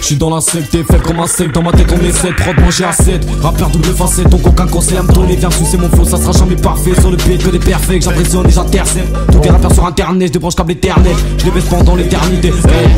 J'suis dans la secte, t'es fait comme un sec, dans ma tête on est 7, prod manger à 7 Rappeur double facette, donc aucun conseil à me donner Viens sucer mon flow, ça sera jamais parfait. Sur le beat que des perfects, j'impressionne et j'intercepte Tous les rappeurs sur internet, je débranche câble éternel Je les baisse pendant l'éternité.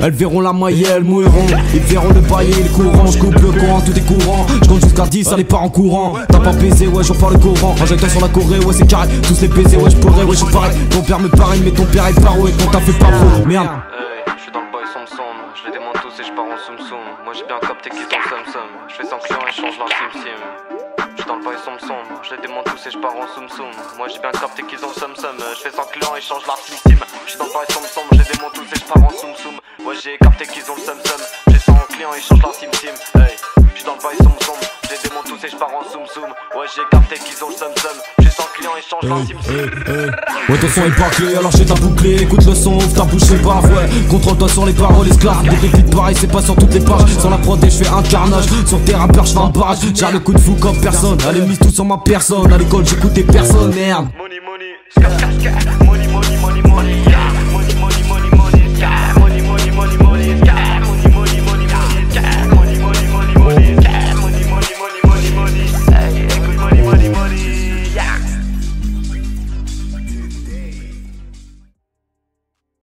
Elles verront la maille, elles mouriront Ils verront le bail et le courant. Je coupe le courant, tout est courant. Je compte jusqu'à 10, ça les part en courant. T'as pas baisé, ouais, j'en parle le courant. Injecteur sur la Corée, ouais, c'est carré. Tous les baisers, ouais, j'pourrais, ouais, j'suis pareil Ton père me paraît, mais ton père est paro Et ton taf fait pas beau, merde tous et je pars en soum soum. Moi j'ai bien capté qu'ils ont somme somme, je fais 100 clients et change leur sim sim. Je dans le boy somme somme, je les démonte tous et je pars en soum soum. Moi j'ai bien capté qu'ils ont somme somme, je fais 100 clients et change leur sim sim. Je dans le boy somme somme, je les démonte tous et je pars en soum soum. Moi j'ai capté qu'ils ont le somme somme, j'ai 100 clients et change leur sim sim. Hey, je dans le boy somme somme, je les démonte tous et je pars en soum soum. Ouais j'ai capté qu'ils ont le somme somme, j'ai 100 clients et je change leur sim sim. Ouais ton son est pas clé alors j'ai ta bouclé Écoute le son, ouvre ta bouche c'est pas ouais Contrôle-toi sur les paroles esclaves. Des pépites pareil c'est pas sur toutes les pages. Sur la prod je fais un carnage. Sur tes rappeurs je fais un barrage. J'ai le coup de fou comme personne. Allez mise tout sur ma personne. À l'école j'écoutais personne merde. Money money,